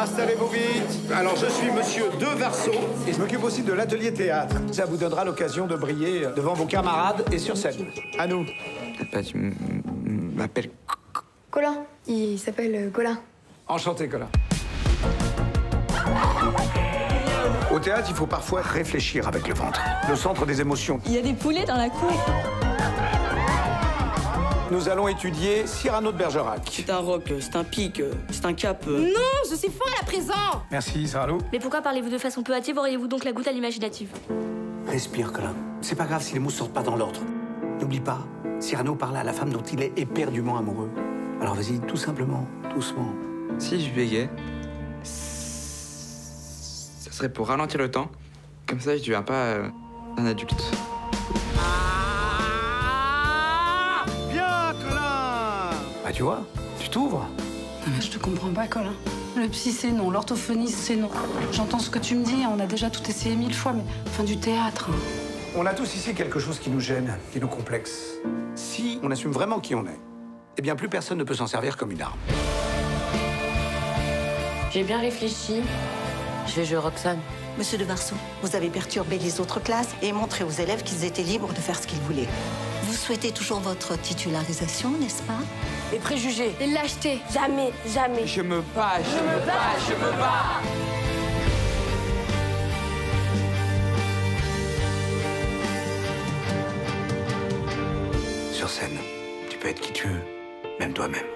Installez-vous vite. Alors, je suis monsieur De Varso et je m'occupe aussi de l'atelier théâtre. Ça vous donnera l'occasion de briller devant vos camarades et sur scène. À nous. Bah, tu m- m- m'appelles Colin. Il s'appelle euh, Colin. Enchanté, Colin. Au théâtre, il faut parfois réfléchir avec le ventre. Le centre des émotions. Il y a des poulets dans la cour. Nous allons étudier Cyrano de Bergerac. C'est un rock, c'est un pic, c'est un cap. Non, je suis folle à présent Merci, Saralo. Mais pourquoi parlez-vous de façon peu hâtive? Auriez-vous donc la goutte à l'imaginative? Respire, Colin. C'est pas grave si les mots sortent pas dans l'ordre. N'oublie pas, Cyrano parlait à la femme dont il est éperdument amoureux. Alors vas-y, tout simplement, doucement. Si je bégais, ça serait pour ralentir le temps. Comme ça, je deviens pas euh, un adulte. Bah, tu vois, tu t'ouvres. Non, mais je te comprends pas, Colin. Le psy, c'est non. L'orthophonie, c'est non. J'entends ce que tu me dis, on a déjà tout essayé mille fois, mais fin du théâtre. hein. On a tous ici quelque chose qui nous gêne, qui nous complexe. Si on assume vraiment qui on est, eh bien, plus personne ne peut s'en servir comme une arme. J'ai bien réfléchi. Je vais jouer Roxane. Monsieur de Varso, vous avez perturbé les autres classes et montré aux élèves qu'ils étaient libres de faire ce qu'ils voulaient. Vous souhaitez toujours votre titularisation, n'est-ce pas? Les préjugés. Les lâchetés Jamais, jamais Je me bats, je, me bats, je me bats Sur scène, tu peux être qui tu veux, même toi-même.